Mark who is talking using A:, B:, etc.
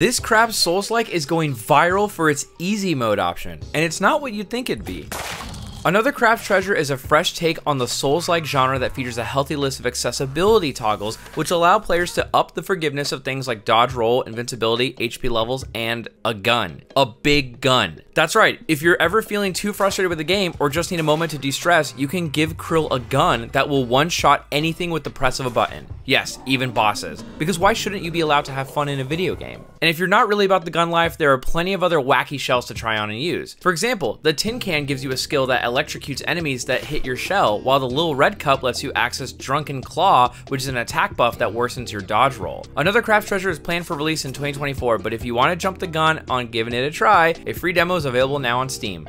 A: This crab Souls-like is going viral for its easy mode option, and it's not what you'd think it'd be. Another Crab's Treasure is a fresh take on the Souls-like genre that features a healthy list of accessibility toggles, which allow players to up the forgiveness of things like dodge roll, invincibility, HP levels, and a gun. A big gun. That's right, if you're ever feeling too frustrated with the game or just need a moment to de-stress, you can give Krill a gun that will one-shot anything with the press of a button. Yes, even bosses. Because why shouldn't you be allowed to have fun in a video game? And if you're not really about the gun life, there are plenty of other wacky shells to try on and use. For example, the tin can gives you a skill that electrocutes enemies that hit your shell, while the little red cup lets you access Drunken Claw, which is an attack buff that worsens your dodge roll. Another Crab's Treasure is planned for release in 2024, but if you want to jump the gun on giving it a try, a free demo is available now on Steam.